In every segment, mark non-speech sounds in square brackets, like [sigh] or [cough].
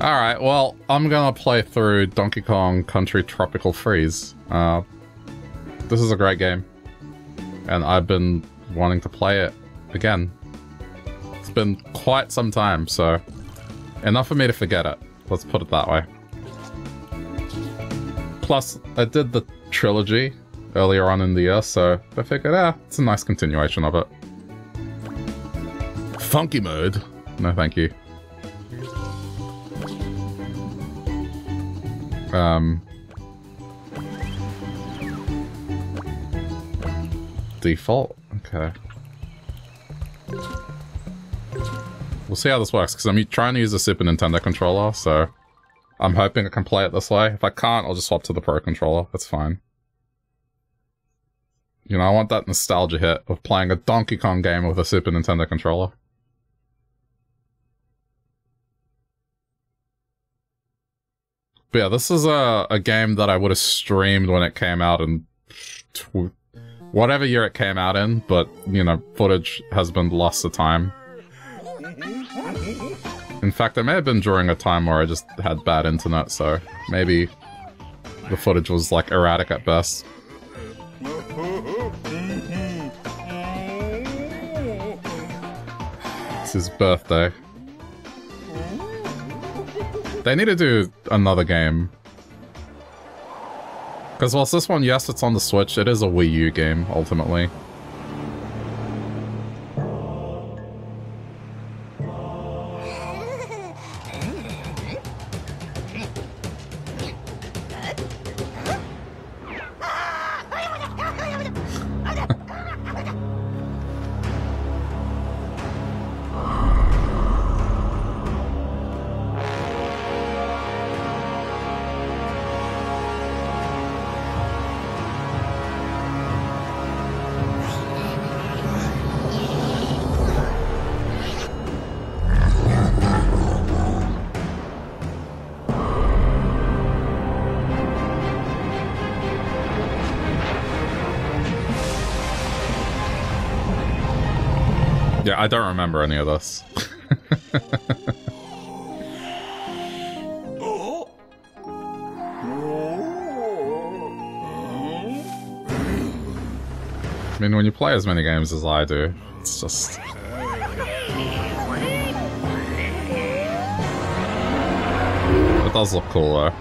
Alright, well, I'm gonna play through Donkey Kong Country Tropical Freeze. Uh, this is a great game. And I've been wanting to play it again. It's been quite some time, so... Enough for me to forget it. Let's put it that way. Plus, I did the trilogy earlier on in the year, so I figured, ah, it's a nice continuation of it. Funky mode? No, thank you. Um... Default? Okay. We'll see how this works, because I'm trying to use a Super Nintendo controller, so... I'm hoping I can play it this way. If I can't, I'll just swap to the Pro controller. That's fine. You know, I want that nostalgia hit of playing a Donkey Kong game with a Super Nintendo controller. But yeah, this is a, a game that I would have streamed when it came out in whatever year it came out in, but, you know, footage has been lost to time. In fact, it may have been during a time where I just had bad internet, so maybe the footage was, like, erratic at best. It's his birthday. They need to do another game. Because whilst this one, yes, it's on the Switch, it is a Wii U game, ultimately. Remember any of this. I mean, when you play as many games as I do, it's just... It does look cool, though.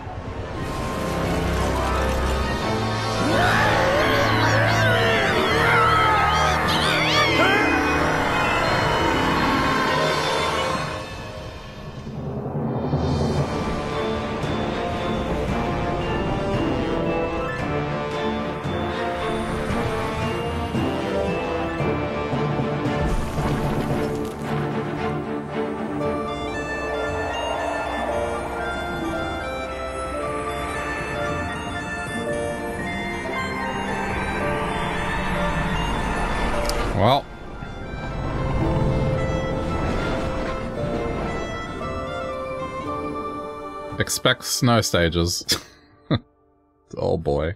Expect snow stages. [laughs] oh boy.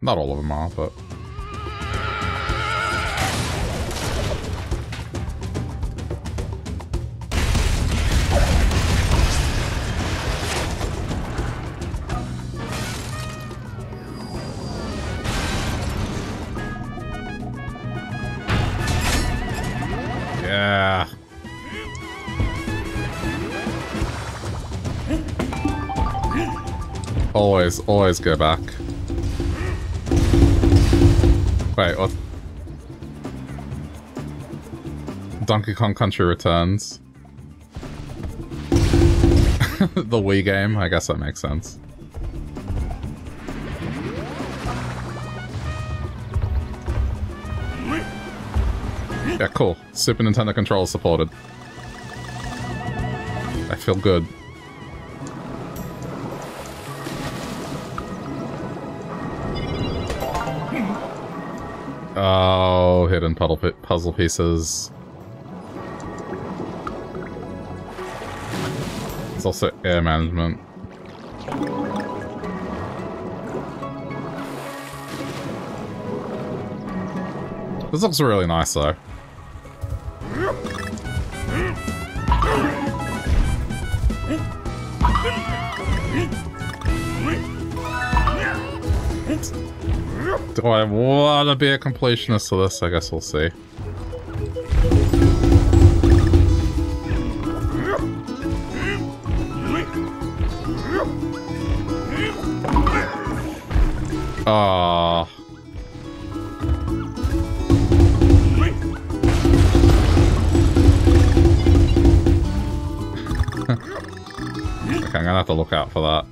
Not all of them are, but... always, go back. Wait, what? Donkey Kong Country returns. [laughs] the Wii game, I guess that makes sense. Yeah, cool. Super Nintendo controller supported. I feel good. Hidden puzzle pieces. It's also air management. This looks really nice though. Do I want to be a completionist to this? I guess we'll see. Ah. [laughs] okay, I'm gonna have to look out for that.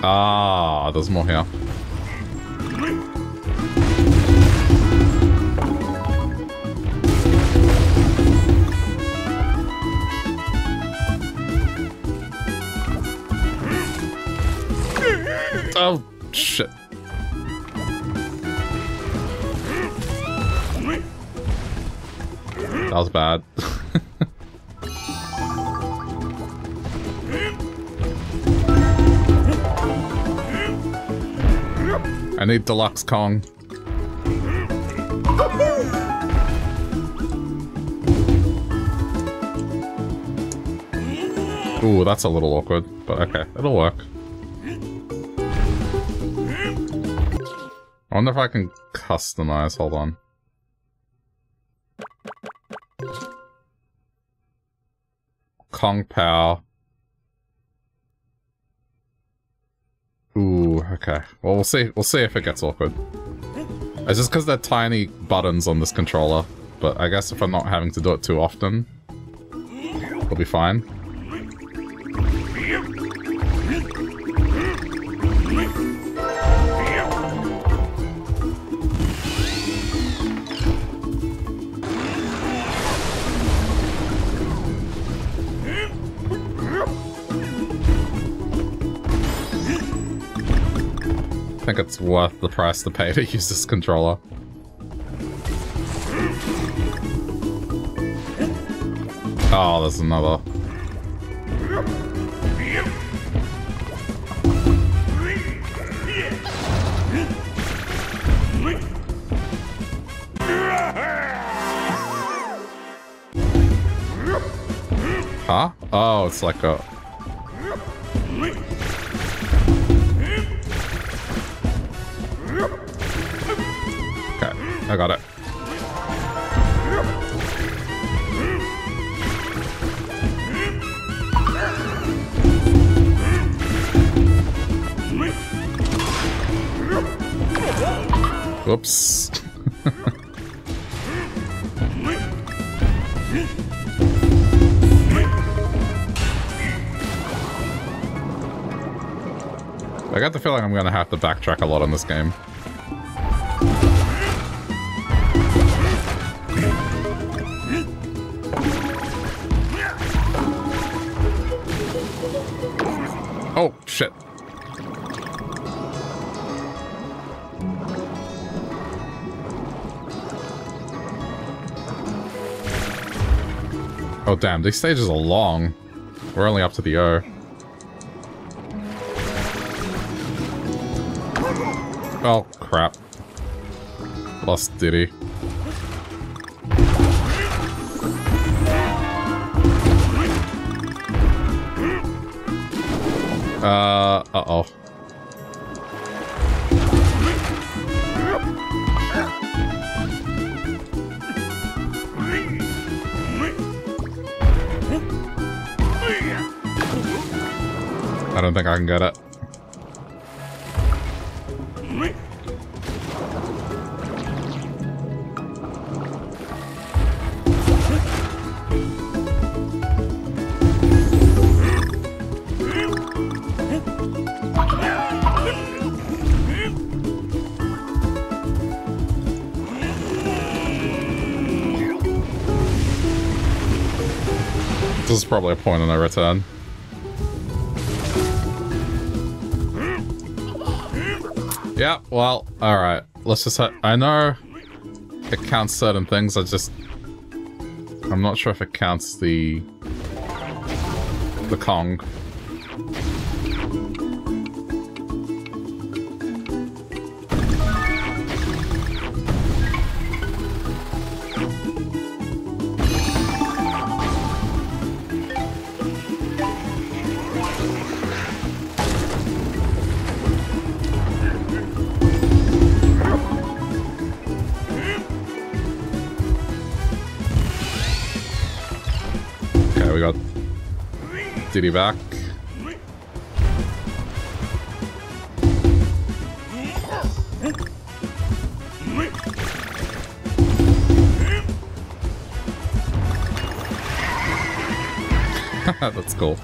Ah, there's more here. Oh, shit. That was bad. [laughs] I need Dixie Kong. Ooh, that's a little awkward, but okay, it'll work. I wonder if I can customize, hold on. Kong-POW. Okay. Well, we'll see. We'll see if it gets awkward. It's just because they're tiny buttons on this controller. But I guess if I'm not having to do it too often, it'll be fine. Think it's worth the price to pay to use this controller. Oh, there's another. Huh? Oh, it's like a... I got it. Whoops. [laughs] I got the feeling I'm gonna have to backtrack a lot in this game. Oh, damn. These stages are long. We're only up to the O. Oh, crap. Lost Diddy. Probably a point of no return. Yeah, well, alright. Let's just... I know it counts certain things, I just... I'm not sure if it counts the... the Kong. Diddy back. [laughs] That's cool.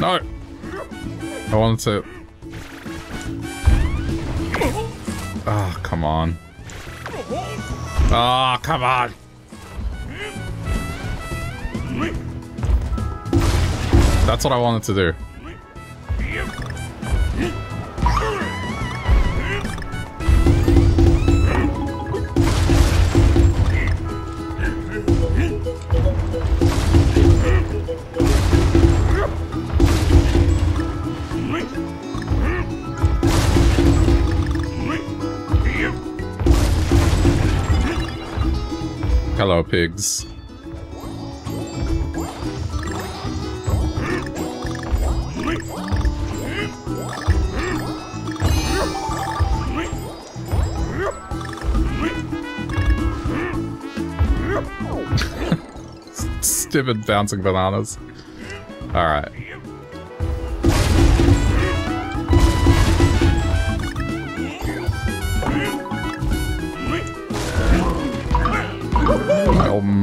No! I wanted to... come on! That's what I wanted to do. Pigs. [laughs] Stupid bouncing bananas. Alright.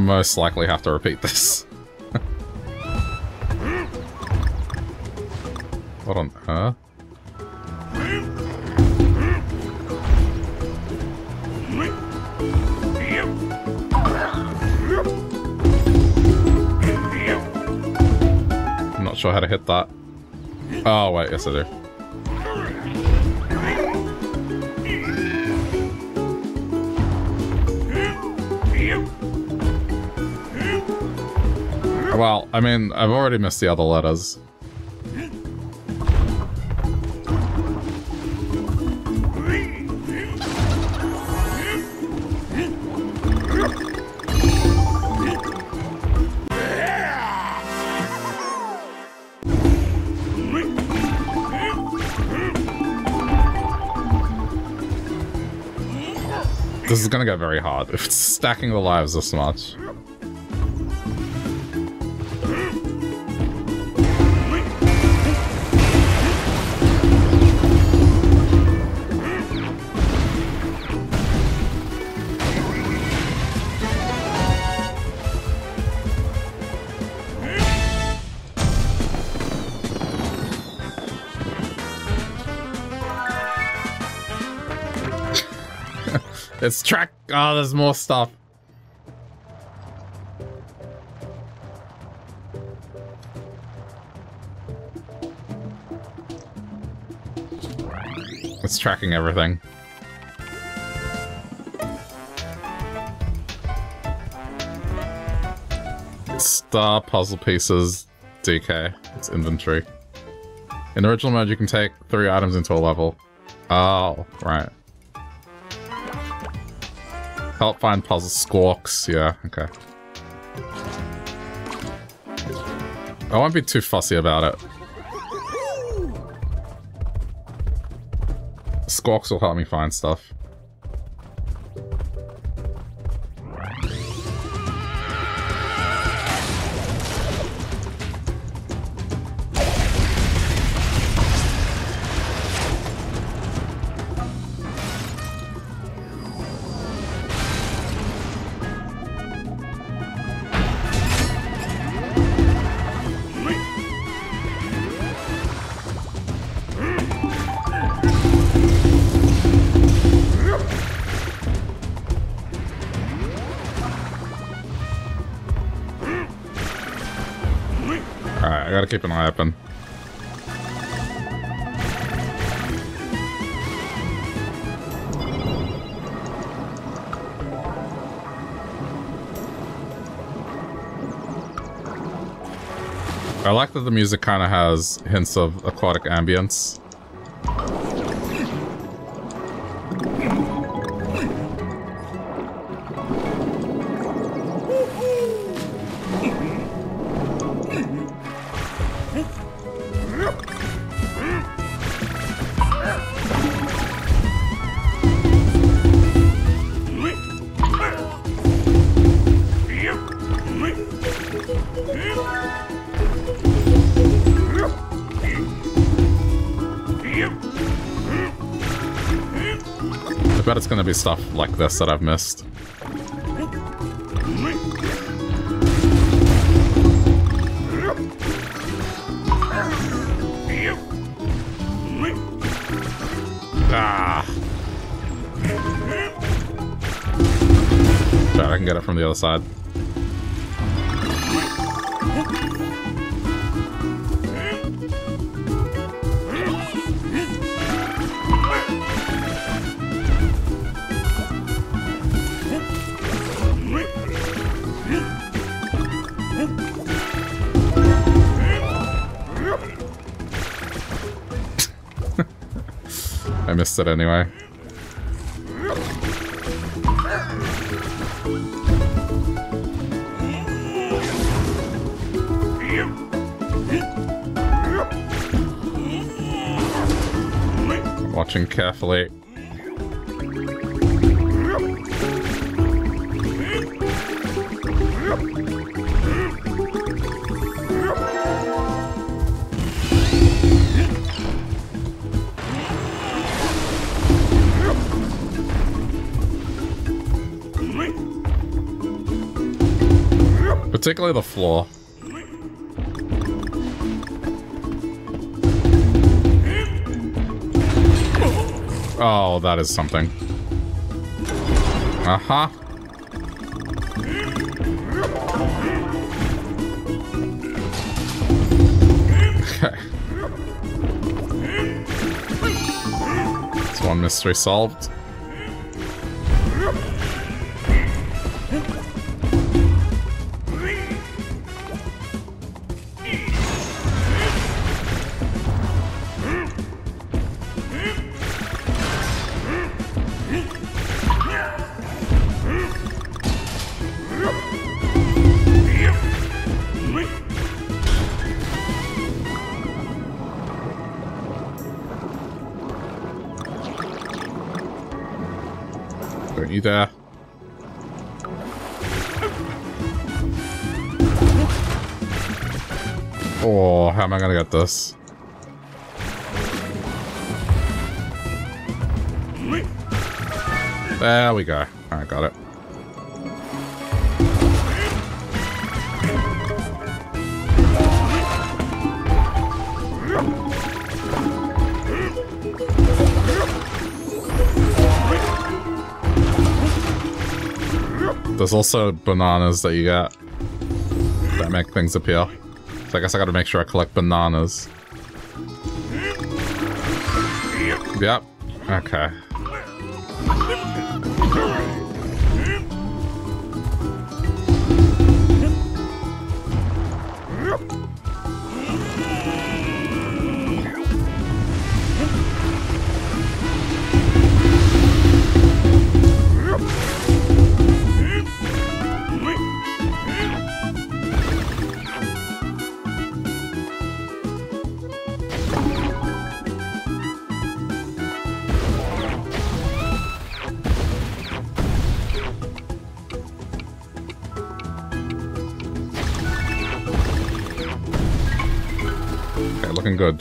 Most likely have to repeat this. [laughs] what on earth? I'm not sure how to hit that. Oh, wait, yes I do. Well, I mean, I've already missed the other letters. This is gonna get very hard if it's stacking the lives this much. It's track. Oh, there's more stuff. It's tracking everything. Star puzzle pieces, DK. It's inventory. In original mode, you can take three items into a level. Oh, right. Help find puzzle squawks. Yeah, okay. I won't be too fussy about it. Squawks will help me find stuff. Keep an eye open. I like that the music kind of has hints of aquatic ambience. Stuff like this that I've missed. Ah. Bet I can get it from the other side. Missed it anyway. Watching carefully. Particularly the floor. Oh, that is something. Uh-huh. [laughs] Okay. That's one mystery solved. We go. I got it. There's also bananas that you get that make things appear. So I guess I gotta make sure I collect bananas. Yep. Okay,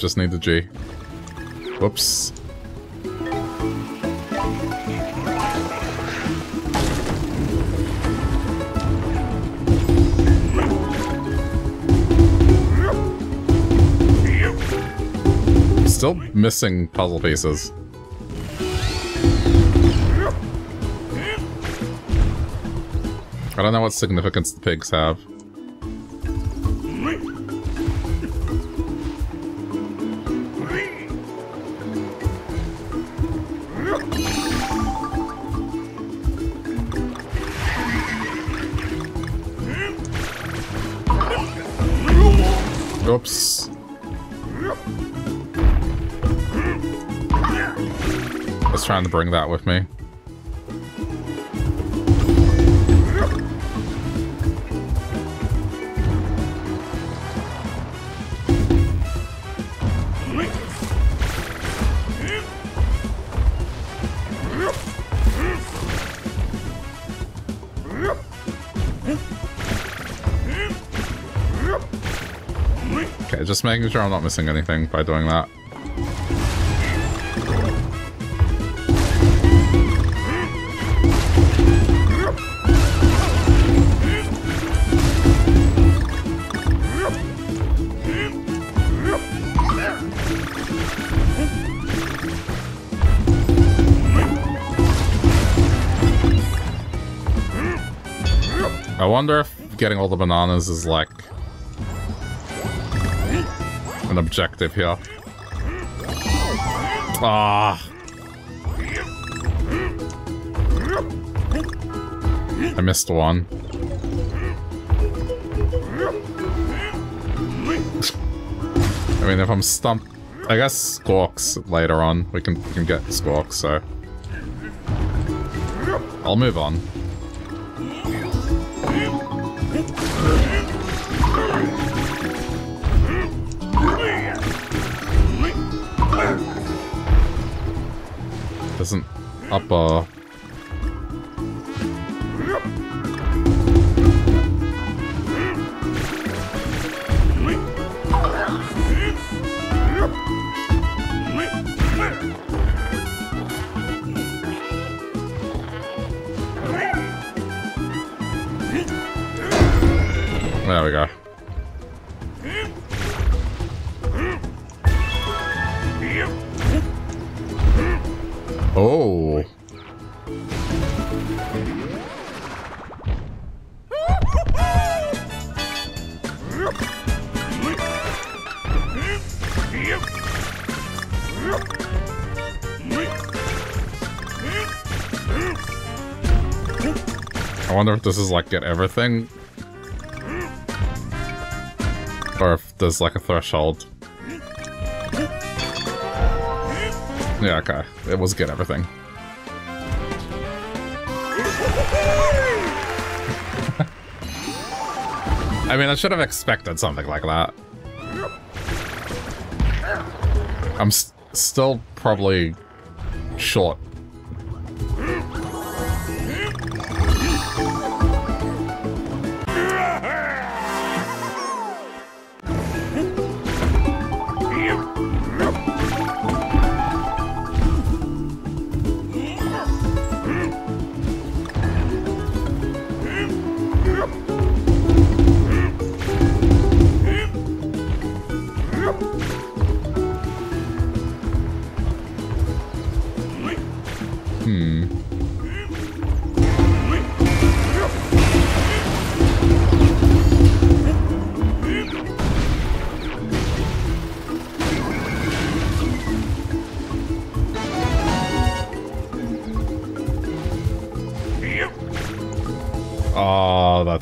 Just need the G. Whoops. Still missing puzzle pieces. I don't know what significance the pigs have. Bring that with me. Okay, just making sure I'm not missing anything by doing that. Getting all the bananas is like an objective here. Ah. I missed one. I mean, if I'm stumped, I guess Squawks later on. We can, we can get Squawks, so... I'll move on. Doesn't I wonder if this is like get everything. Or if there's like a threshold. Yeah, okay. It was get everything. [laughs] I mean, I should have expected something like that. I'm still probably short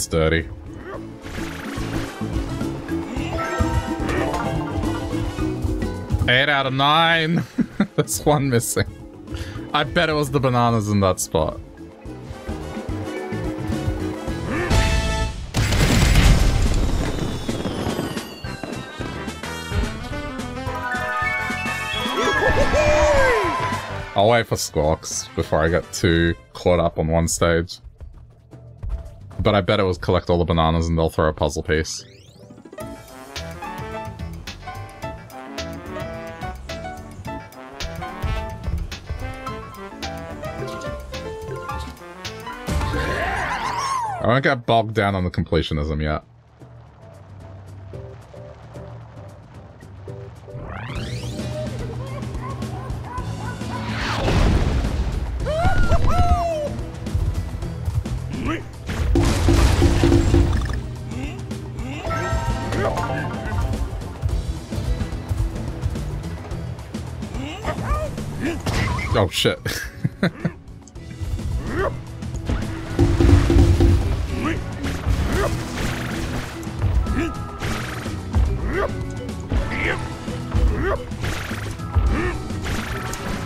that's dirty. Eight out of nine. [laughs] That's one missing. I bet it was the bananas in that spot. I'll wait for Squawks before I get too caught up on one stage. But I bet it was collect all the bananas and they'll throw a puzzle piece. I won't get bogged down on the completionism yet. Shit. I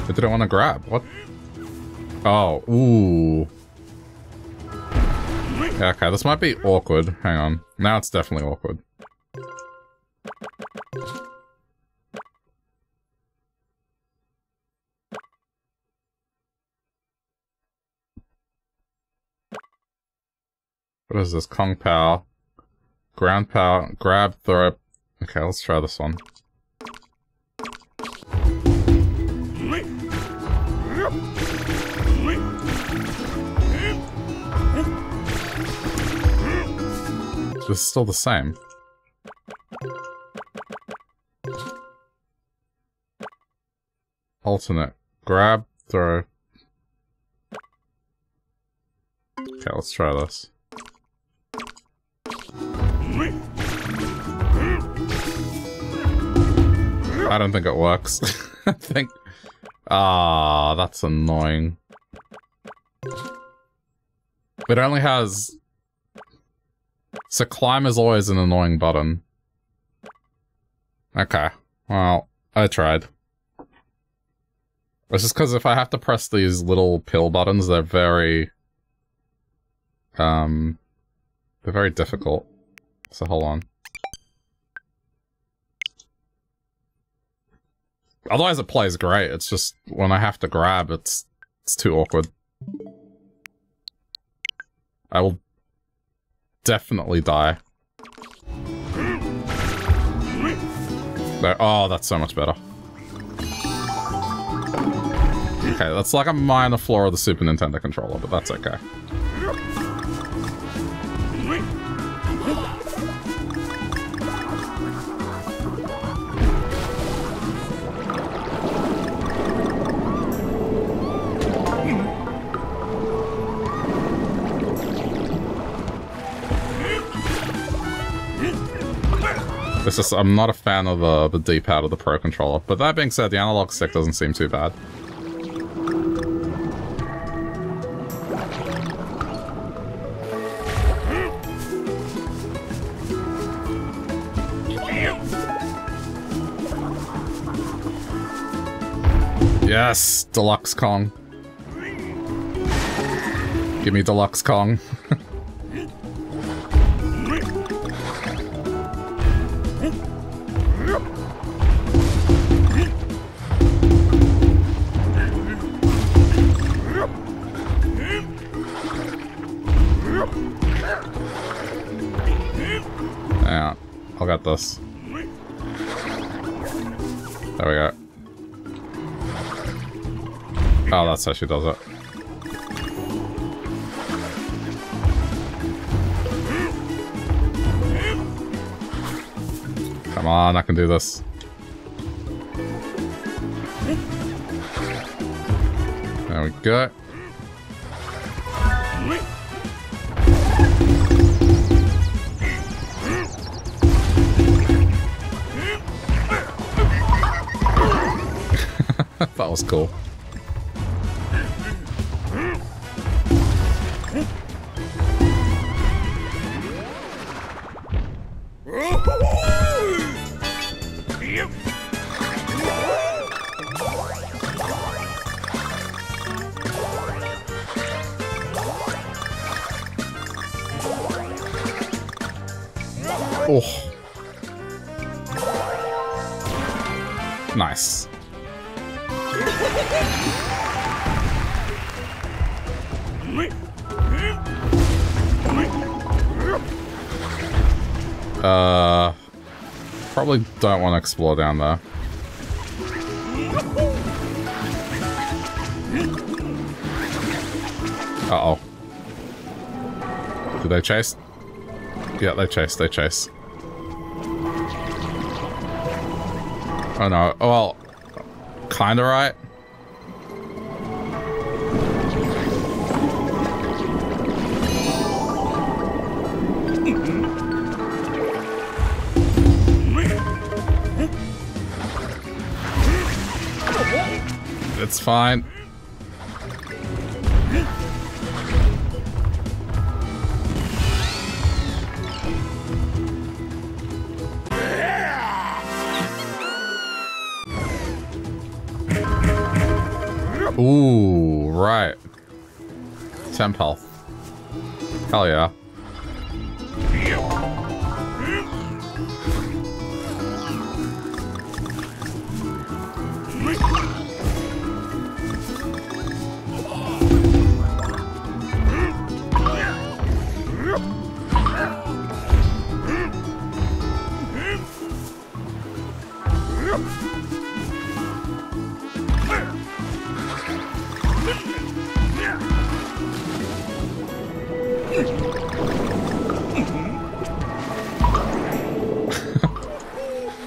didn't want to grab. What? Oh, ooh. Okay, this might be awkward. Hang on. Now it's definitely awkward. What is this? Kung power, Ground power, Grab Throw. Okay, let's try this one. This is still the same. Alternate. Grab, throw. Okay, let's try this. I don't think it works. [laughs] I think... Ah, that's annoying. It only has... So climb is always an annoying button. Okay. Well, I tried. It's just because if I have to press these little pill buttons, they're very... Um... They're very difficult. So hold on. Otherwise it plays great, it's just when I have to grab, it's it's too awkward. I will definitely die. There, oh, that's so much better. Okay, that's like a minor flaw of the Super Nintendo controller, but that's okay. It's just, I'm not a fan of uh, the, the D-pad of the Pro Controller. But that being said, the analog stick doesn't seem too bad. Yes, Dixie Kong. Give me Dixie Kong. [laughs] got this. There we go. Oh, that's how she does it. Come on, I can do this. There we go. Was cool. Explore down there. Uh-oh. Did they chase? Yeah, they chase, they chase. Oh no, well, kinda right. Fine. Ooh, right. Temp health. Hell yeah.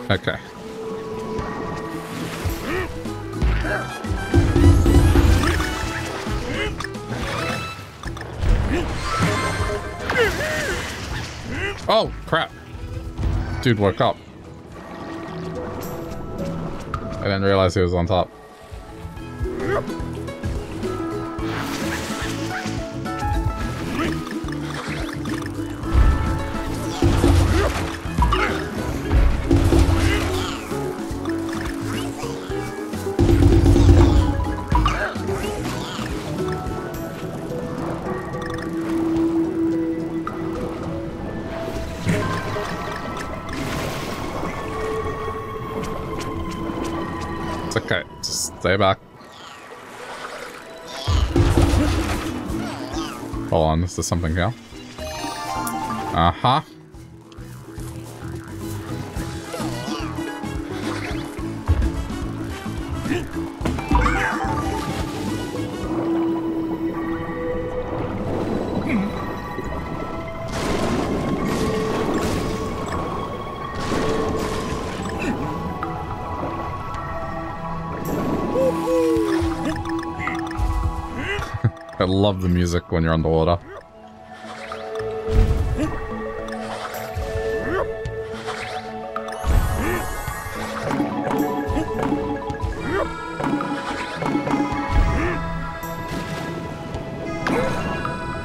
Okay. Oh, crap. Dude woke up. I didn't realize he was on top. Back. Hold on, this is something here. Uh-huh. Love the music when you're underwater.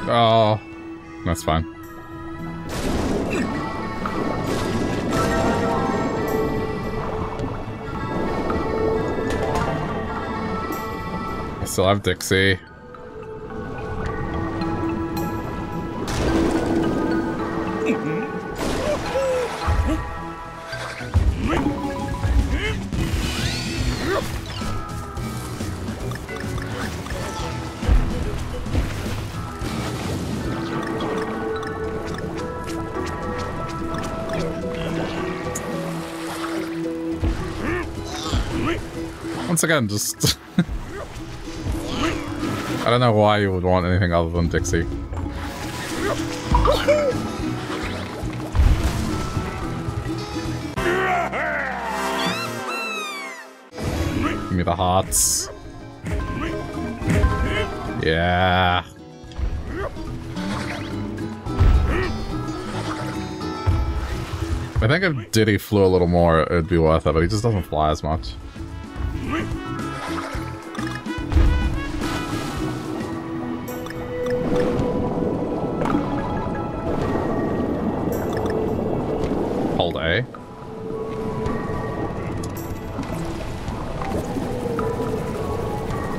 Oh, that's fine. I still have Dixie. Again, just... [laughs] I don't know why you would want anything other than Dixie. Give me the hearts. Yeah. I think if Diddy flew a little more, it'd be worth it, but he just doesn't fly as much.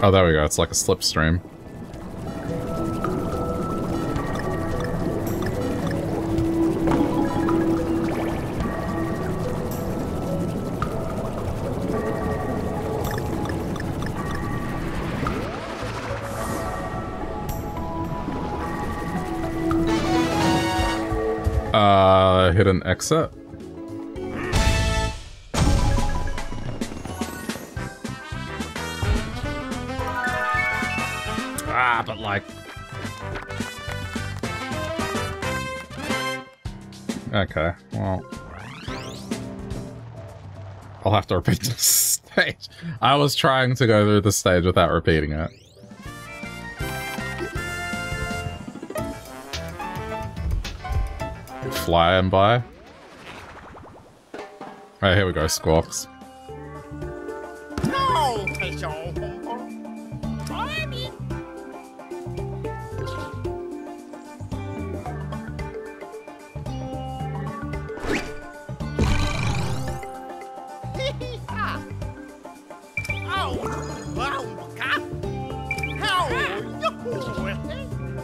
Oh, there we go. It's like a slipstream. Uh, an exit? Ah, but like... Okay, well... I'll have to repeat this [laughs] stage. I was trying to go through the stage without repeating it. Flying by. Alright, here we go, Squawks.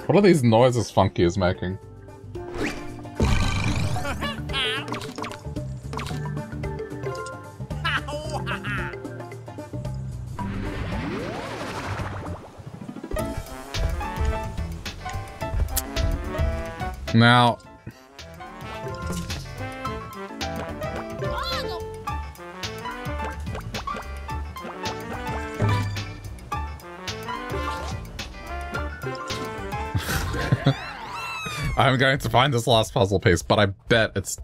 What are these noises Funky is making? Now, [laughs] I'm going to find this last puzzle piece, but I bet it's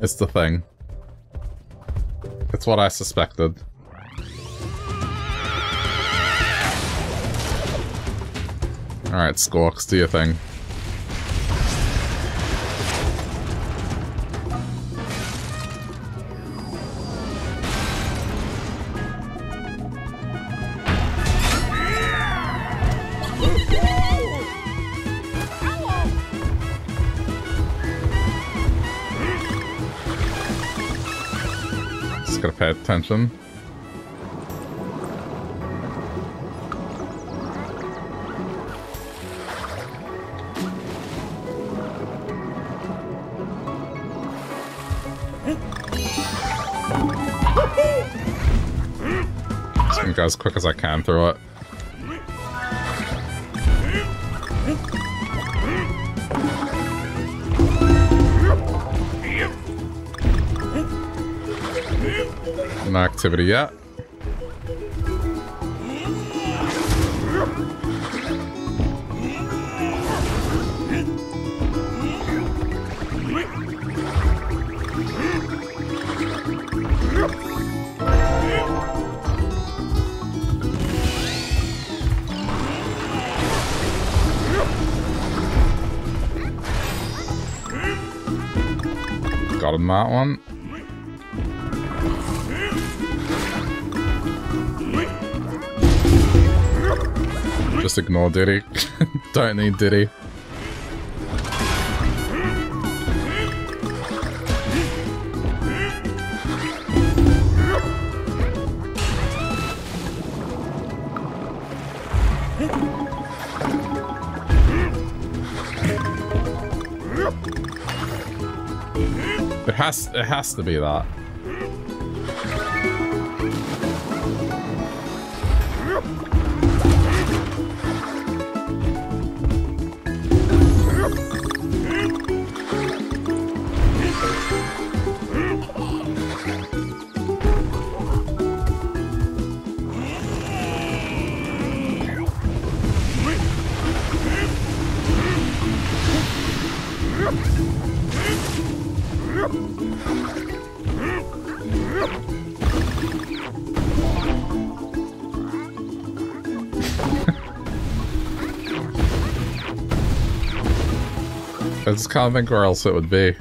it's the thing. It's what I suspected. Alright, Squawks, do your thing. Just gotta pay attention. [laughs] go as quick as I can through it. Activity yet. Got him that one. Just ignore Diddy. [laughs] Don't need Diddy. It has it has to be that. I just can't think where else it would be.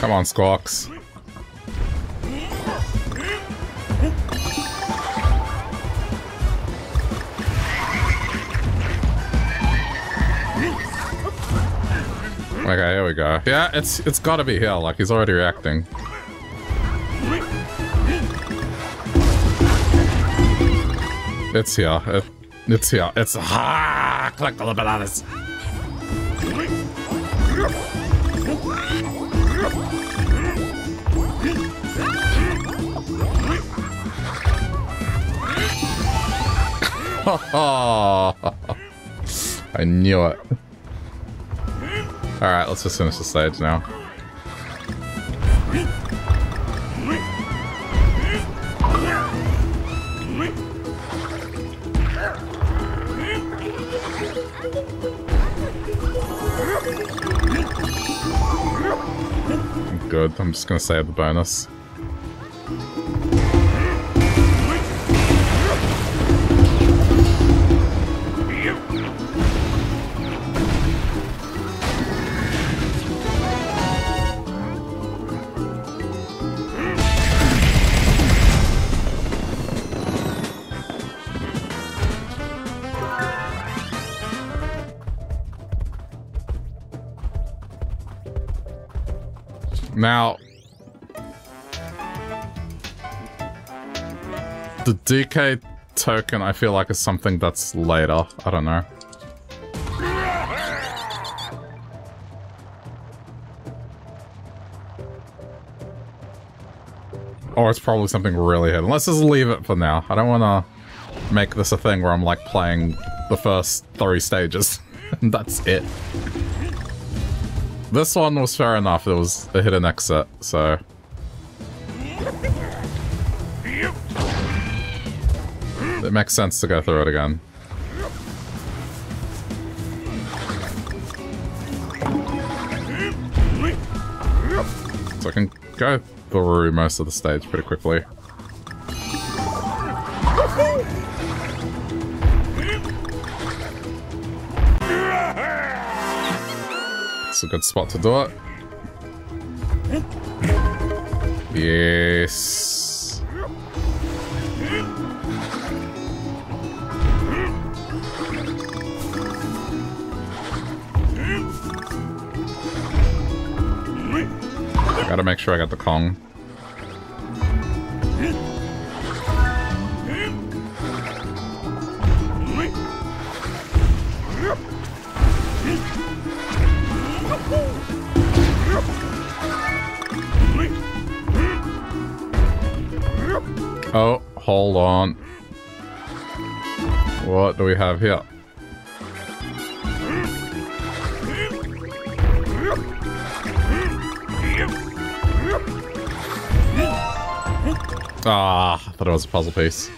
Come on, Squawks. Go. Yeah, it's it's gotta be here, like he's already reacting. It's here. It, it's here. It's ah collect all the bananas. [laughs] I knew it. Alright, let's just finish the stage now. Good, I'm just gonna save the bonus. Now, the DK token I feel like is something that's later. I don't know. Or it's probably something really hidden. Let's just leave it for now. I don't want to make this a thing where I'm like playing the first three stages. [laughs] that's it. This one was fair enough. It was a hidden exit, so... It makes sense to go through it again. So I can go through most of the stage pretty quickly. It's a good spot to do it. Yes. Gotta make sure I got the Kong. Oh, hold on. What do we have here? Ah, I thought it was a puzzle piece.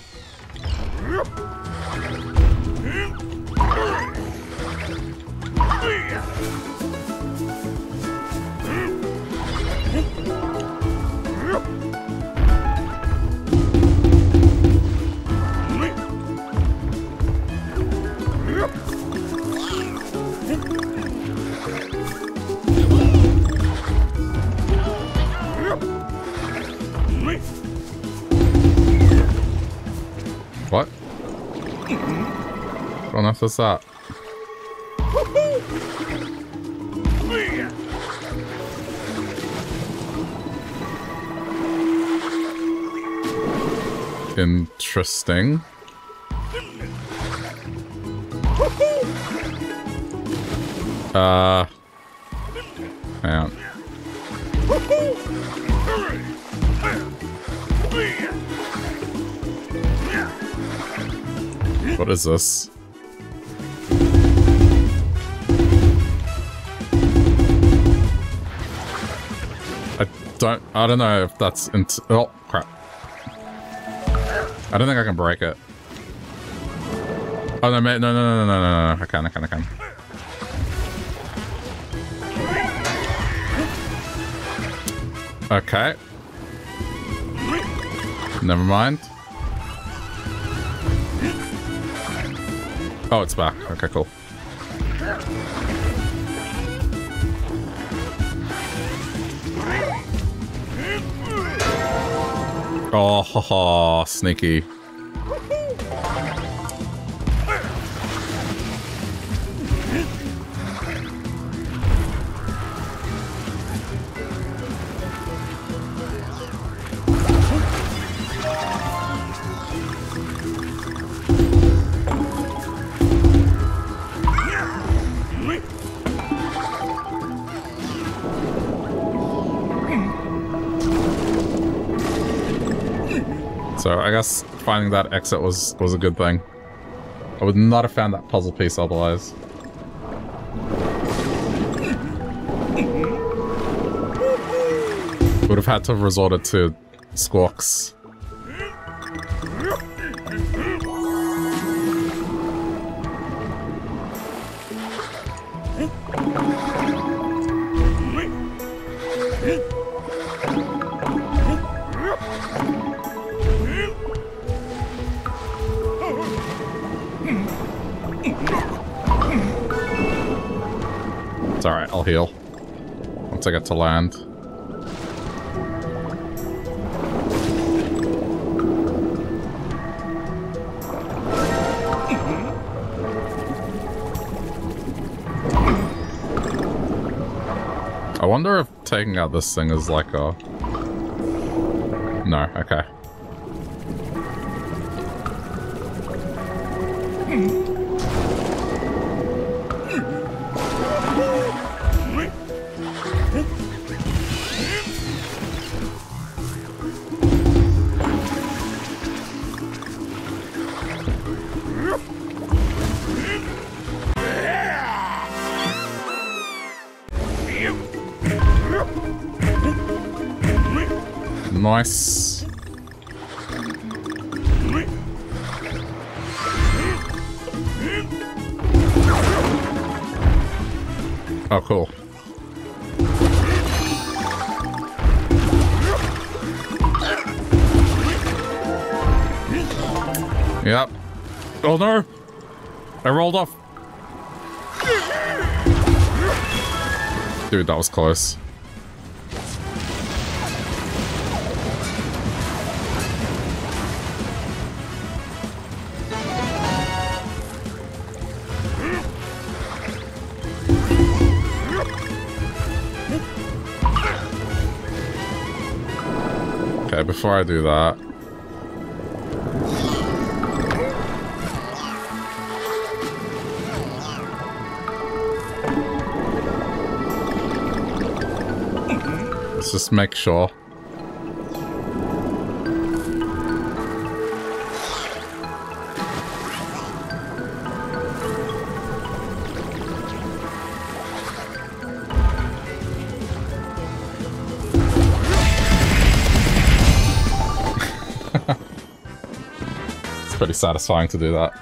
That's what's up. Interesting. Uh, hang. What is this? Don't, I don't know if that's oh, crap. I don't think I can break it. Oh, no, no, no, no, no, no, no, no, I can, I can, I can. Okay. Never mind. Oh, it's back. Okay, cool. Oh, ha, ha, sneaky. That exit was was a good thing. I would not have found that puzzle piece otherwise. Would have had to have resorted to squawks. It's alright, I'll heal. Once I get to land. I wonder if taking out this thing is like a... No, okay. That was close. Okay, before I do that, just make sure. [laughs] it's pretty satisfying to do that.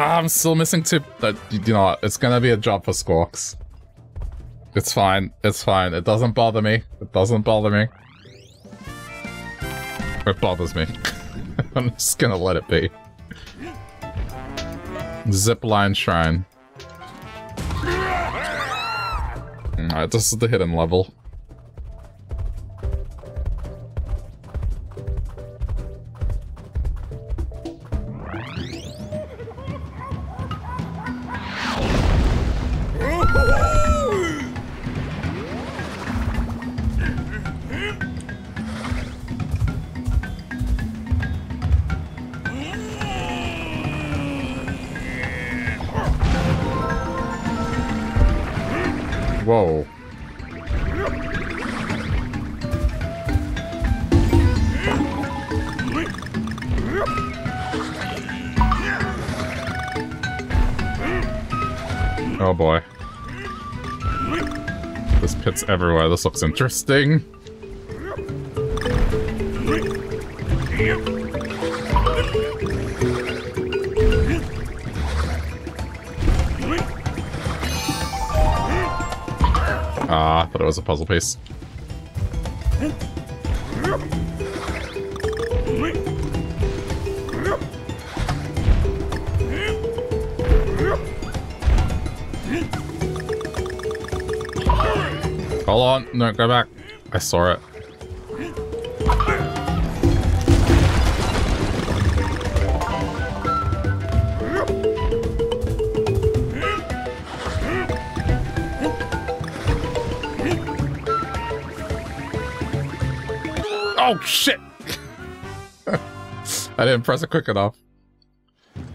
Ah, I'm still missing two. That you know, it's gonna be a job for Squawks. It's fine. It's fine. It doesn't bother me. It doesn't bother me. It bothers me. [laughs] I'm just gonna let it be. Zipline Shrine. Alright, this is the hidden level. This looks interesting. Ah, I thought it was a puzzle piece. No, go back. I saw it. Oh, shit! [laughs] I didn't press it quick enough.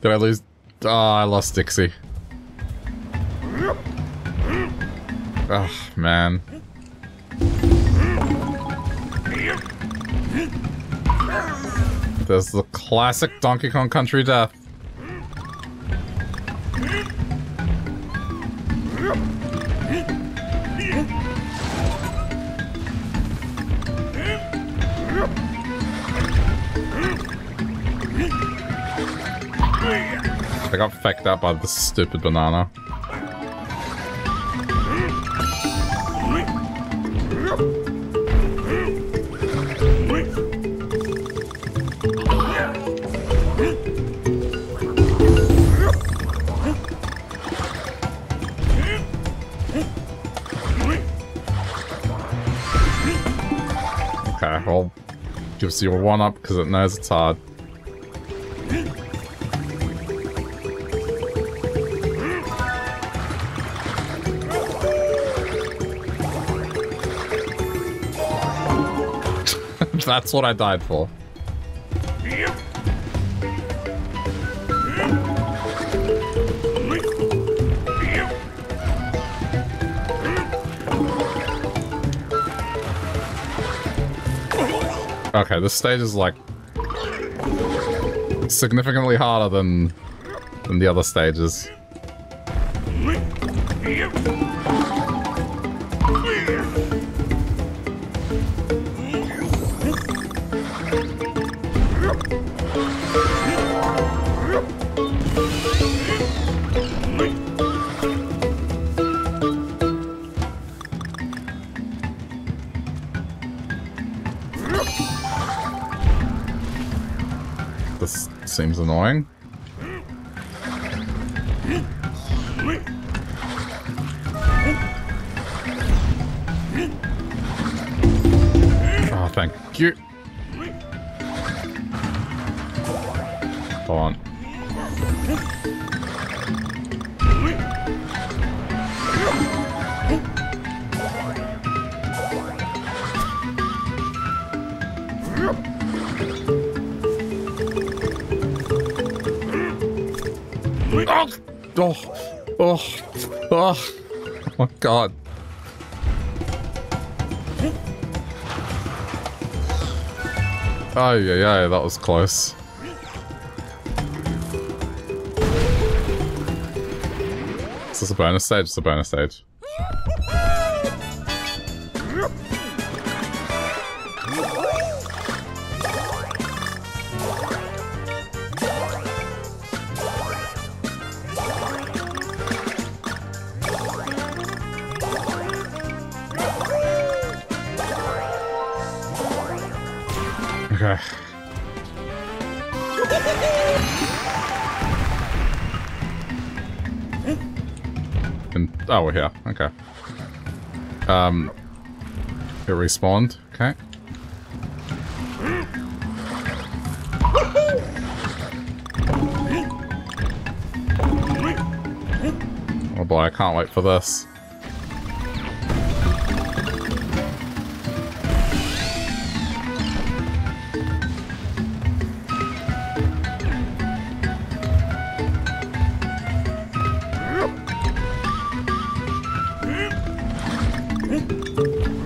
Did I lose? Oh, I lost Dixie. Oh, man. There's the classic Donkey Kong Country death. I got fecked out by the stupid banana. Gives you a one up because it knows it's hard. [laughs] That's what I died for. Okay, this stage is like significantly harder than than the other stages. Oh god. Oh, yeah, yeah, that was close. This is this a bonus stage? It's a bonus stage. Respawned. Okay. Oh boy, I can't wait for this.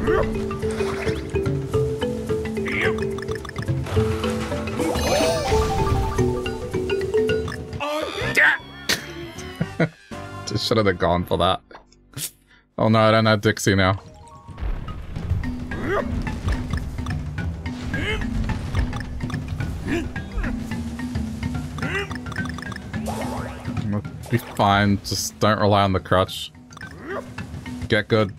Just should have gone for that. Oh no, I don't have Dixie now. Be fine, just don't rely on the crutch. Get good.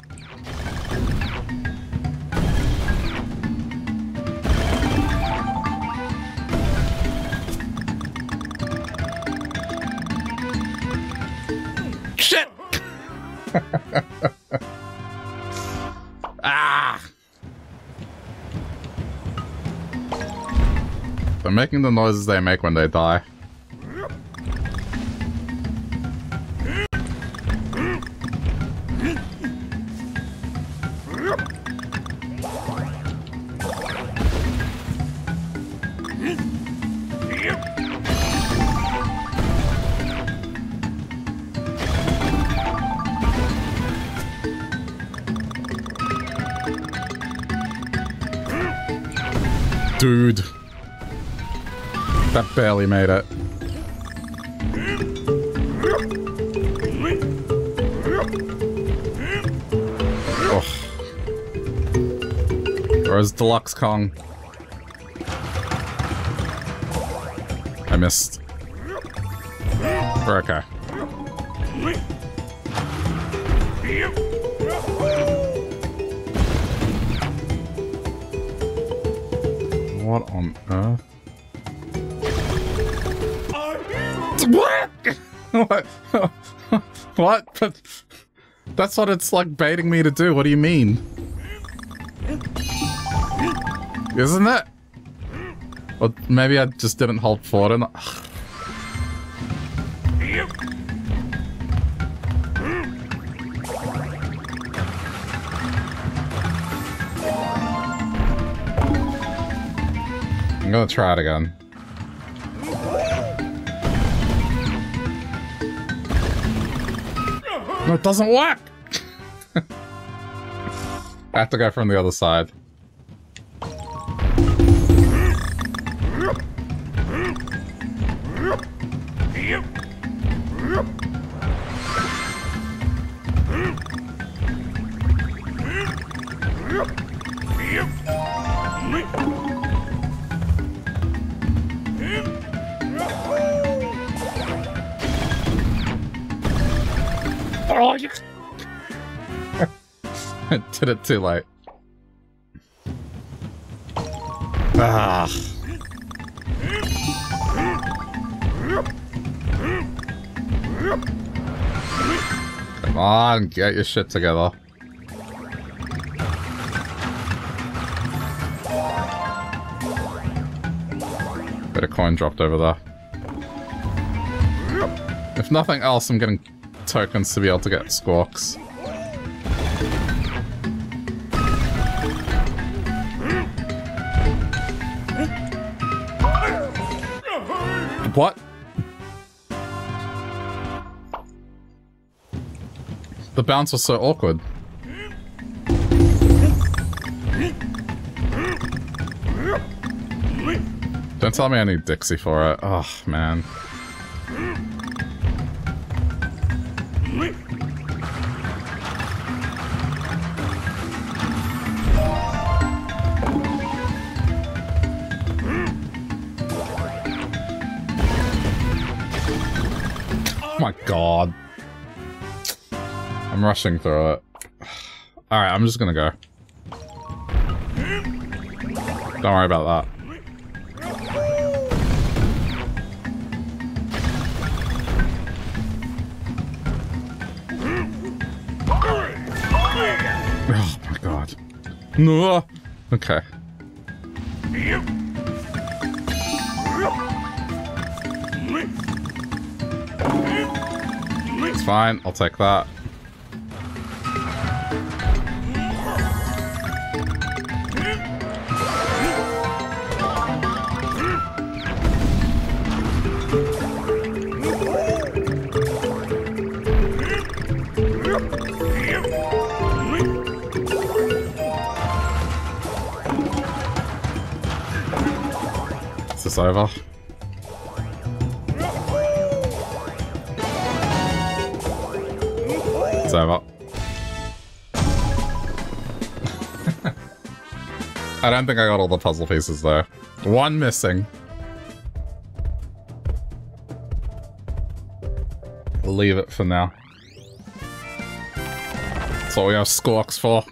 [laughs] ah! They're making the noises they make when they die. Made it. Oh. Where's Deluxe Kong? I missed. We're okay. What on earth? What? [laughs] what? That's what it's like baiting me to do. What do you mean? Isn't it? Or maybe I just didn't hold forward enough. I'm gonna try it again. No, it doesn't work! I have to go from the other side. Oh, [laughs] wrong. [laughs] Did it too late. Ah. Come on, get your shit together. Bit of coin dropped over there. If nothing else, I'm getting tokens to be able to get squawks. What? The bounce was so awkward. Don't tell me I need Dixie for it. Oh, man. I'm through it. [sighs] Alright, I'm just gonna go. Don't worry about that. Oh my god. No. Okay. It's fine. I'll take that. Is this over? It's over. [laughs] I don't think I got all the puzzle pieces though. One missing. Leave it for now. That's what we have squawks for.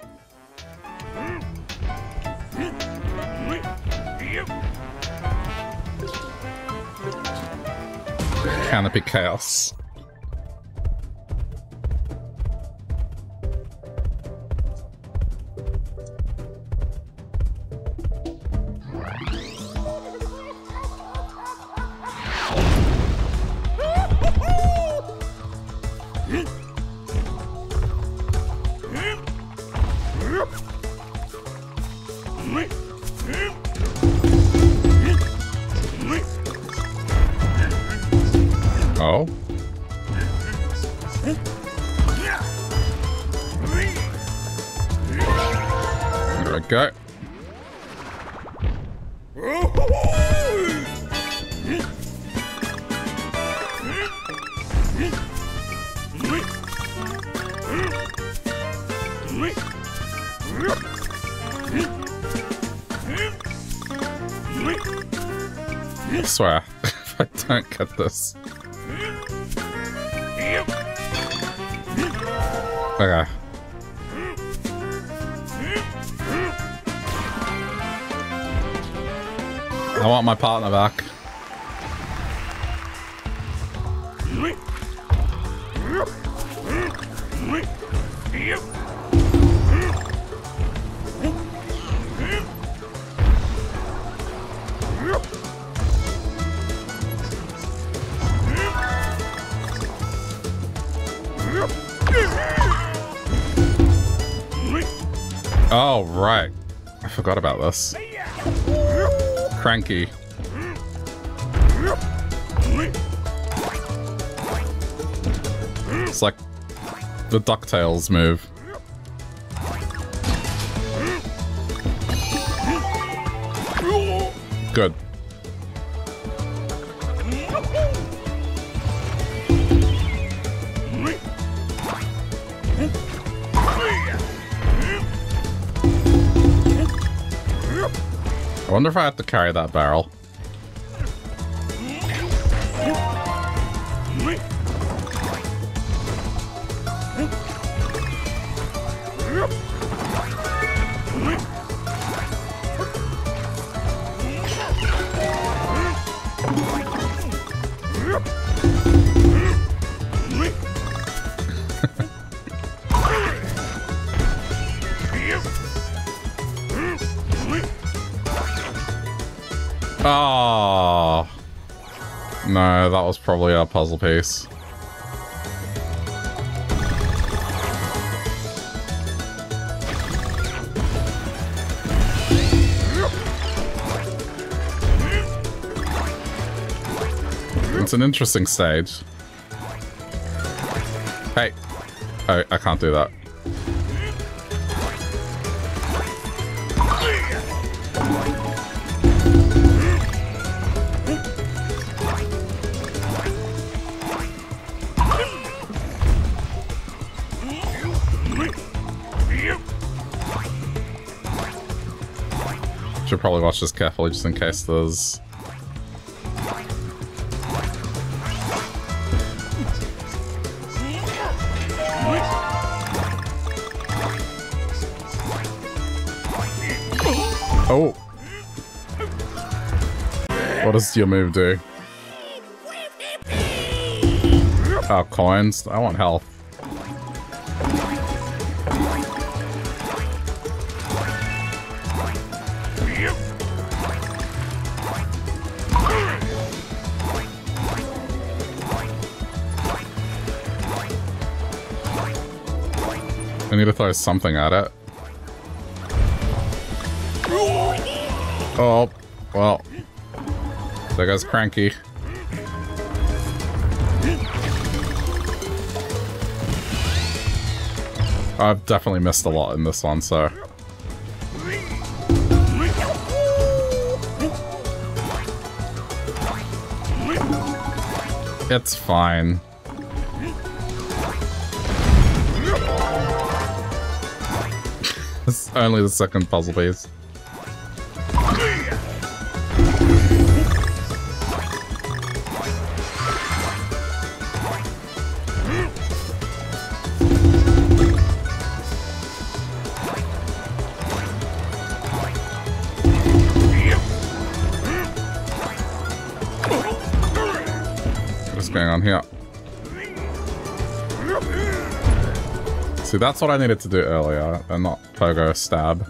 Canopy Chaos. Cranky. It's like the DuckTales move. Wonder if I have to carry that barrel. No, that was probably our puzzle piece. It's an interesting stage. Hey. I, I can't do that. Watch this carefully just in case there's Oh. What does your move do? Oh, coins. I want health. Need to throw something at it. Oh, well. There goes Cranky. I've definitely missed a lot in this one, so... It's fine. Only the second puzzle piece. Is going on here. See, that's what I needed to do earlier, and not pogo stab.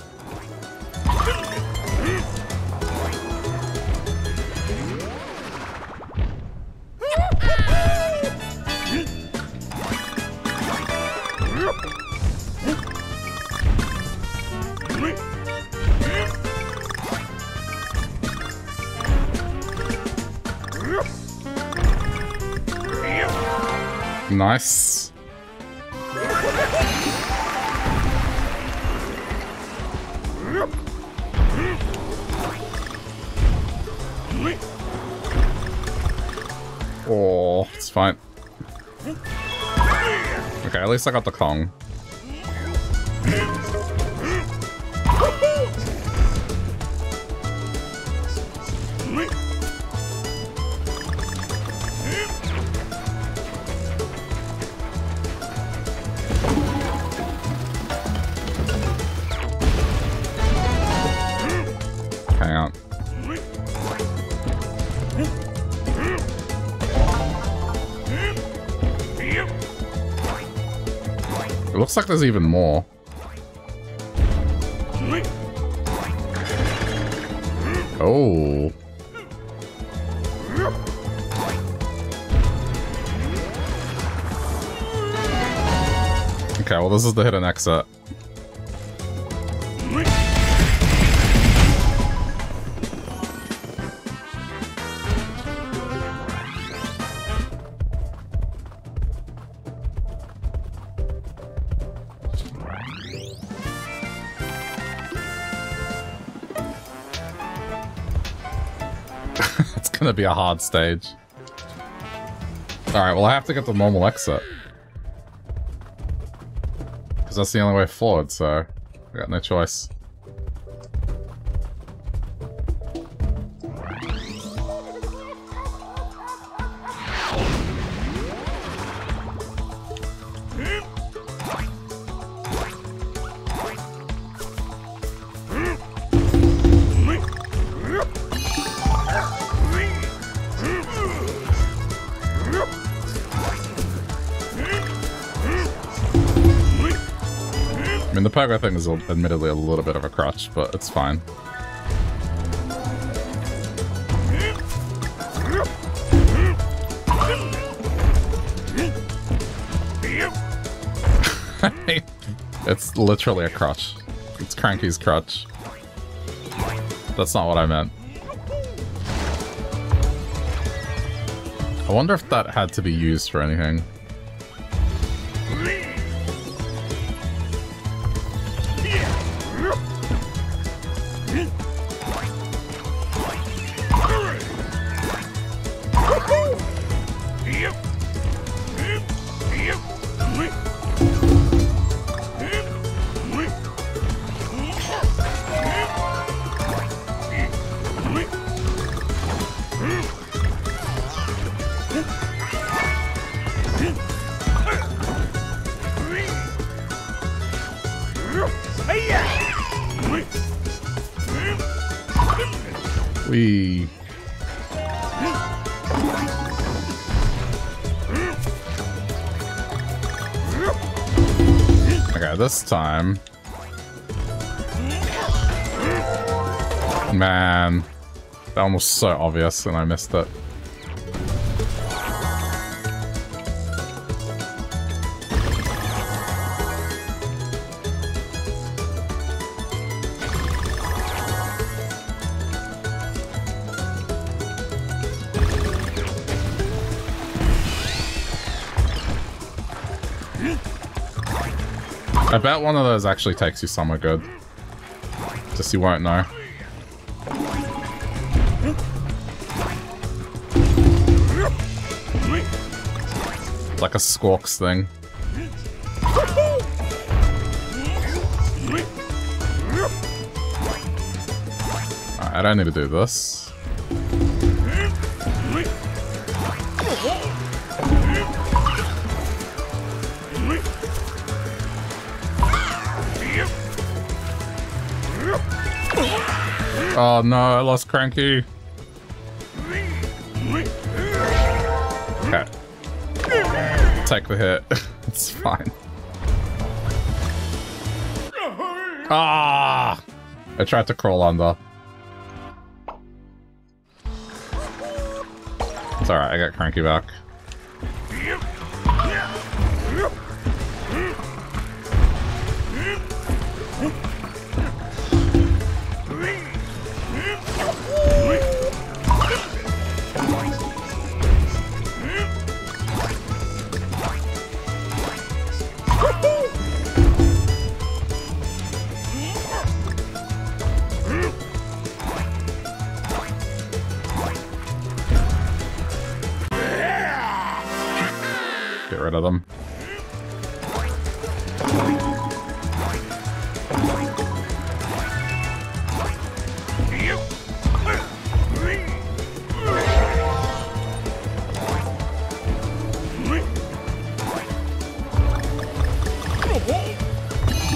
Nice. Oh, fine. Okay, at least I got the Kong. Looks like there's even more. Oh. Okay, well this is the hidden exit. A hard stage. Alright, well I have to get the normal exit. Because that's the only way forward, so I got no choice. I thing is admittedly a little bit of a crutch, but it's fine. [laughs] it's literally a crutch. It's Cranky's crutch. That's not what I meant. I wonder if that had to be used for anything. We this time. Man. That one was so obvious and I missed it. I bet one of those actually takes you somewhere good. Just you won't know. Like a squawks thing. I don't need to do this. Oh no, I lost Cranky. Okay. Take the hit. [laughs] it's fine. Ah! I tried to crawl under. It's alright, I got Cranky back.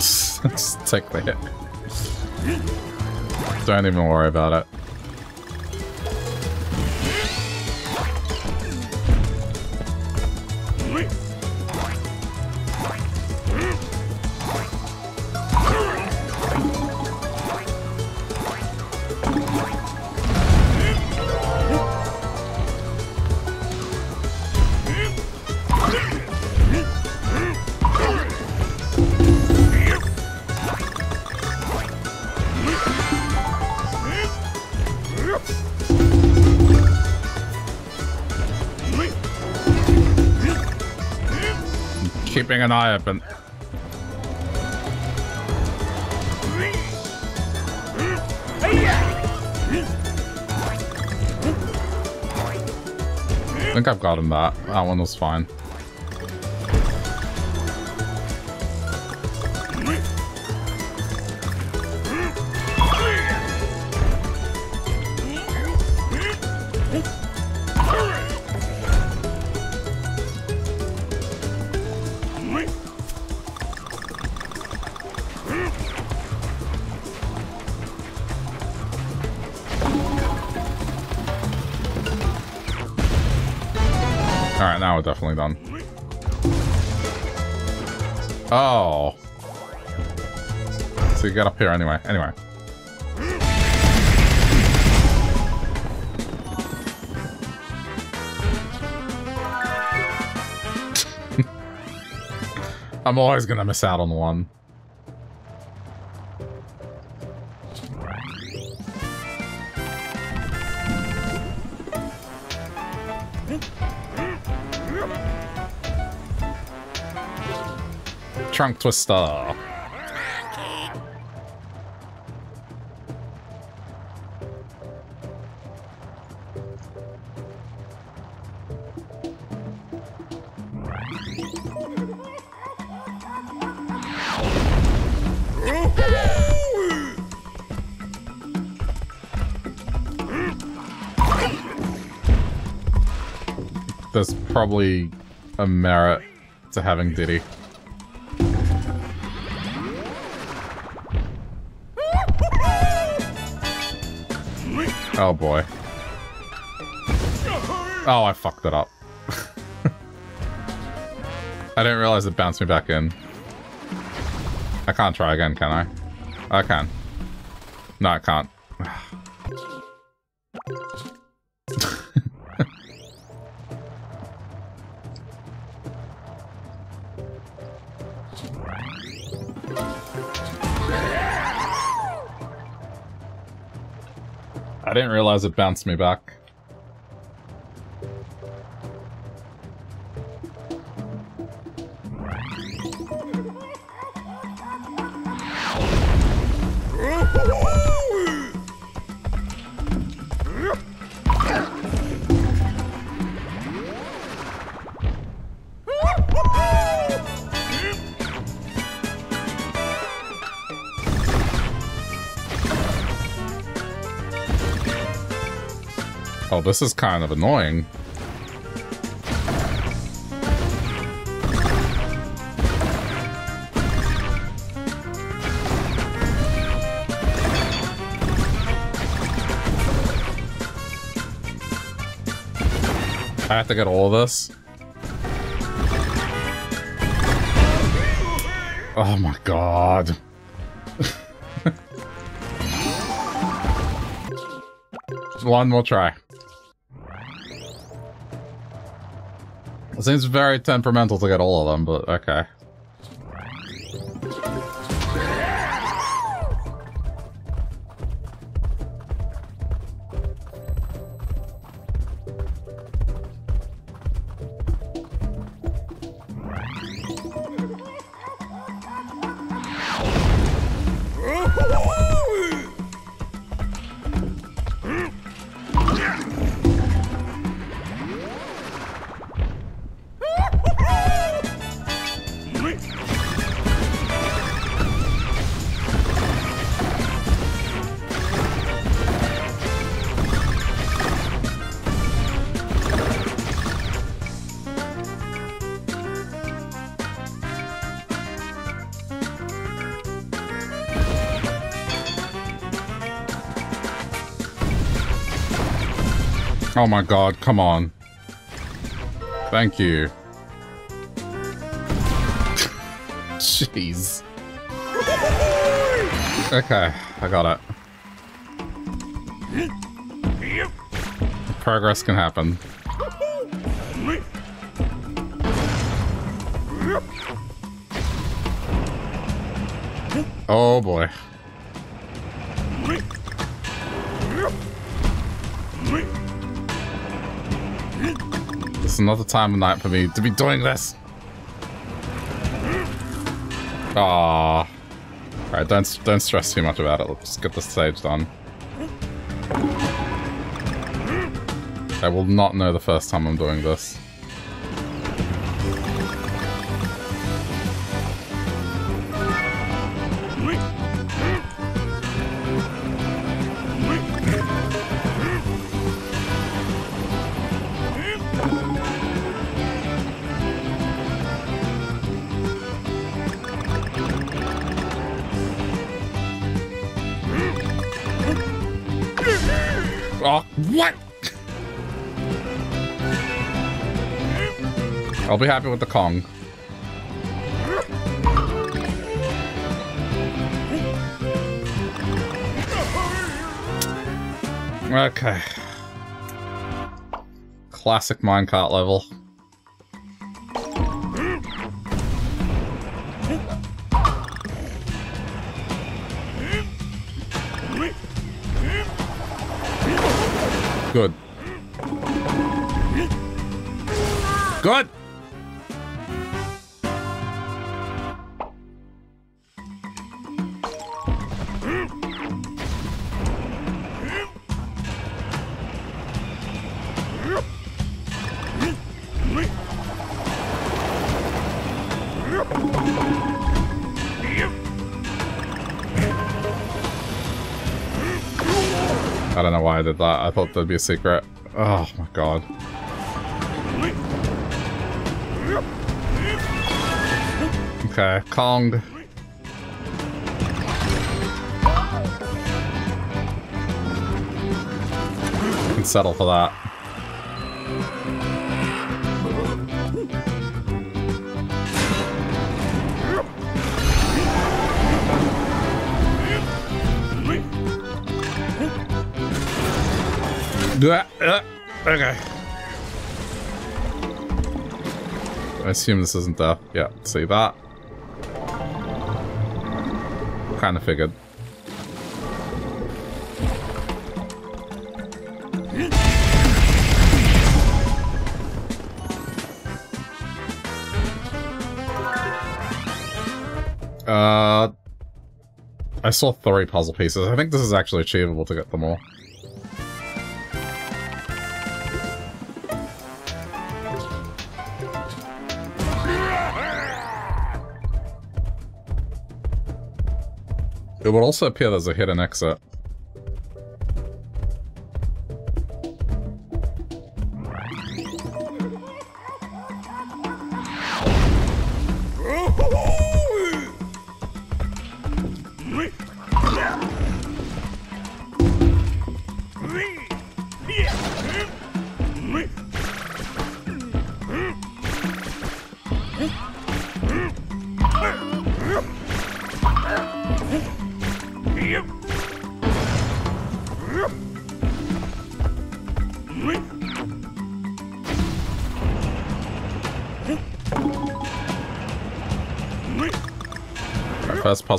[laughs] take the hit. Don't even worry about it. Keeping an eye open. I think I've gotten that. That one was fine. You get up here anyway. Anyway. [laughs] I'm always gonna miss out on one. Trunk Twister. Probably a merit to having Diddy. Oh boy. Oh, I fucked it up. [laughs] I didn't realize it bounced me back in. I can't try again, can I? I can. No, I can't. [sighs] [laughs] I didn't realize it bounced me back. This is kind of annoying. I have to get all of this. Oh my god. [laughs] One more try. Seems very temperamental to get all of them, but okay. Oh my god, come on. Thank you. [laughs] Jeez. Okay, I got it. Progress can happen. Oh boy. Another time of night for me to be doing this. Ah. Alright, don't, don't stress too much about it. Let's get the stage done. I will not know the first time I'm doing this. Be happy with the Kong. Okay. Classic minecart level. That. I thought there'd be a secret. Oh my god. Okay, Kong. Can settle for that. Okay. I assume this isn't there. Yeah, see that. Kind of figured. Uh, I saw three puzzle pieces. I think this is actually achievable to get them all. It would also appear there's a hidden exit.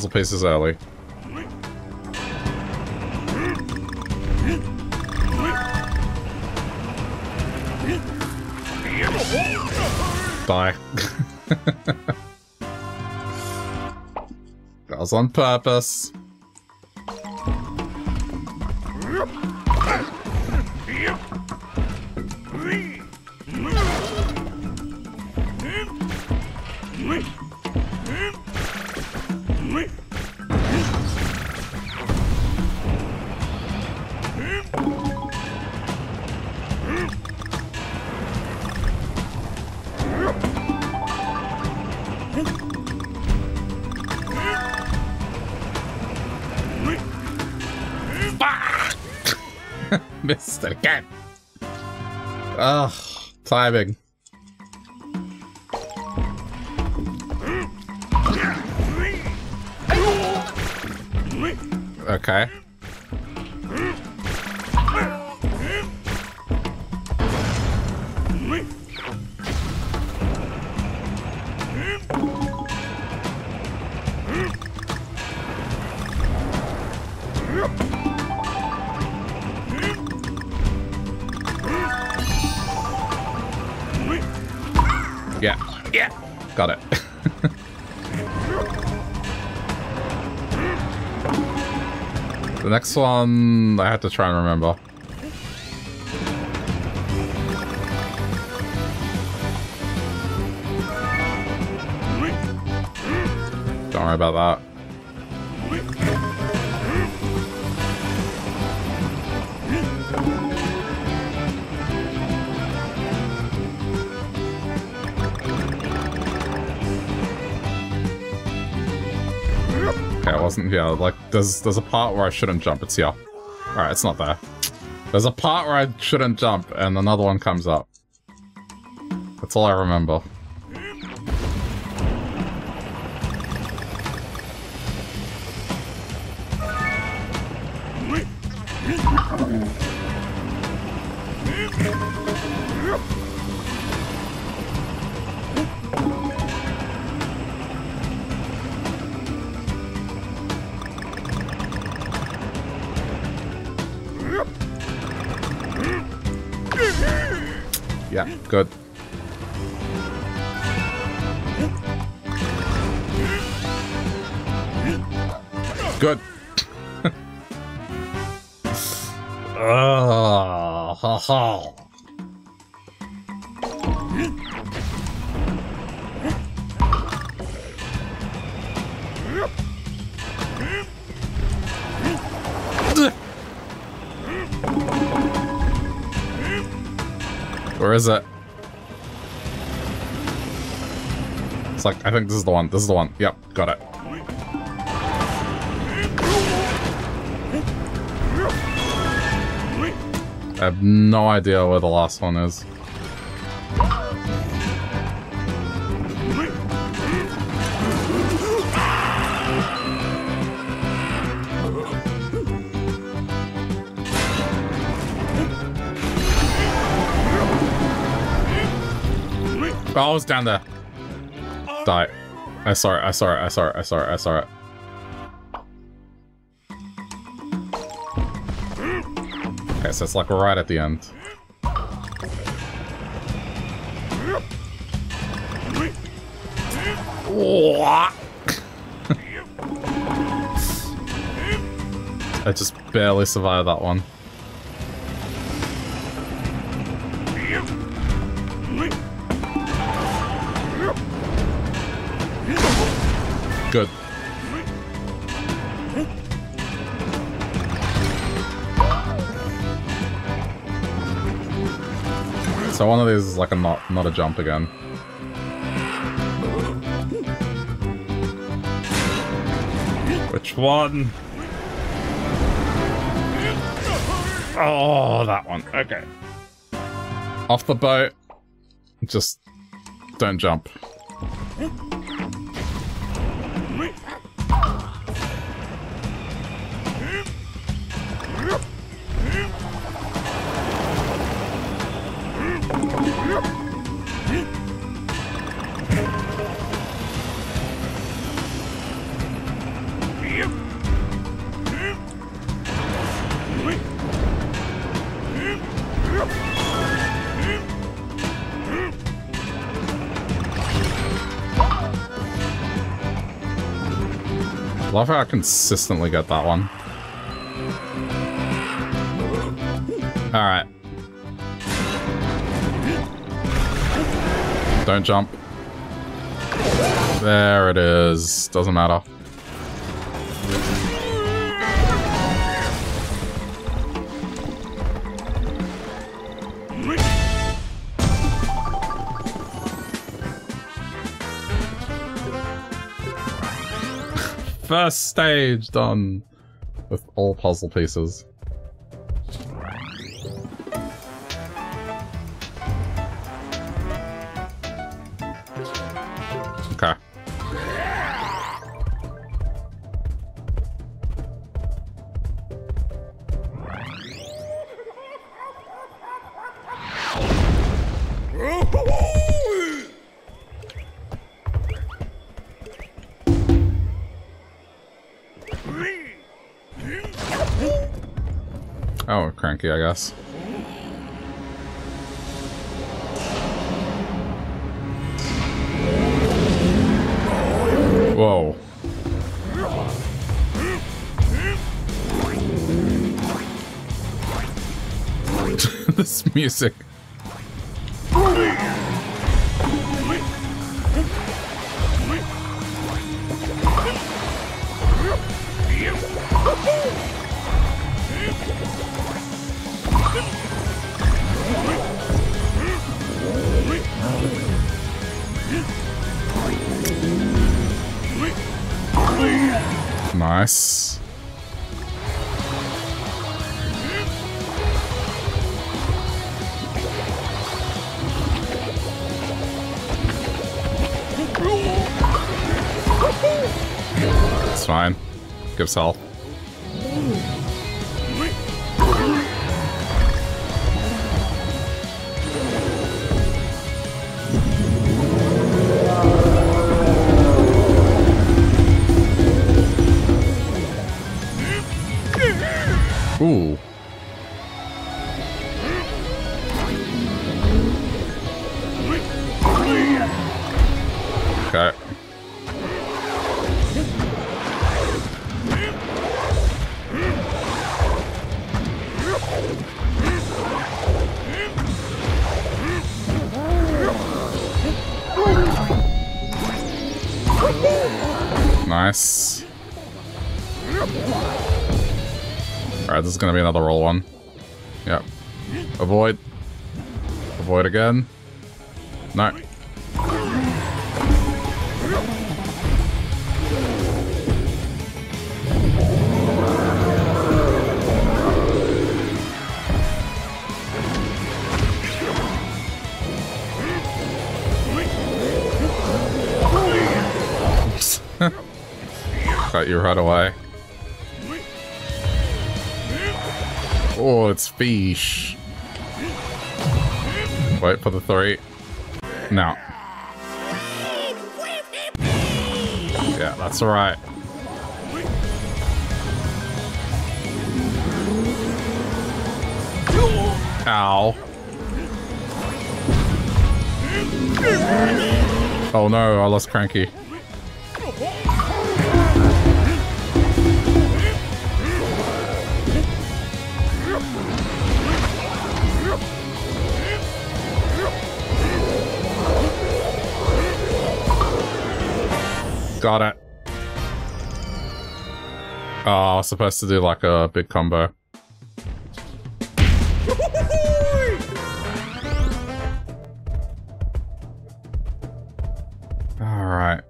Puzzle is early. Die. that was on purpose. One, I have to try and remember. Wasn't here. Like, there's there's a part where I shouldn't jump. It's here. Alright, it's not there. There's a part where I shouldn't jump, and another one comes up. That's all I remember. I think this is the one. This is the one. Yep, got it. I have no idea where the last one is. Oh, I was down there. I saw it, I saw it, I saw it, I saw it, I saw it. Okay, so it's like right at the end. [laughs] I just barely survived that one. So one of these is like a not not a jump again. Which one? Oh, that one. Okay. Off the boat. Just don't jump. Love how I consistently get that one. Alright. Don't jump. There it is. Doesn't matter. First stage done with all puzzle pieces. Cranky, I guess. Whoa. [laughs] this music. Gives health. Nice. Alright, this is gonna be another roll one. Yep. Avoid. Avoid again. No. You right away. Oh, it's fish. Wait for the three. No. Yeah, that's alright. Ow. Oh no, I lost Cranky. Got it. Oh, I was supposed to do like a big combo. Alright.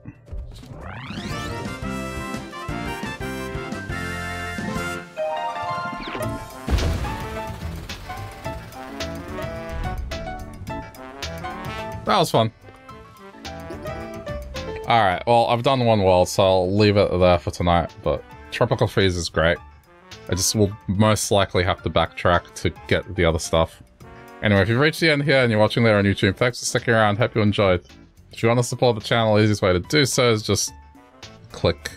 That was fun. Alright, well, I've done one world, so I'll leave it there for tonight, but Tropical Freeze is great. I just will most likely have to backtrack to get the other stuff. Anyway, if you've reached the end here and you're watching there on YouTube, thanks for sticking around, hope you enjoyed. If you want to support the channel, the easiest way to do so is just click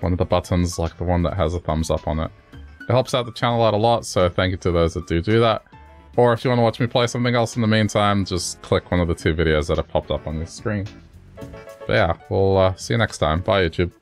one of the buttons, like the one that has a thumbs up on it. It helps out the channel out a lot, so thank you to those that do do that. Or if you want to watch me play something else in the meantime, just click one of the two videos that have popped up on your screen. Yeah, we'll uh, see you next time. Bye, YouTube.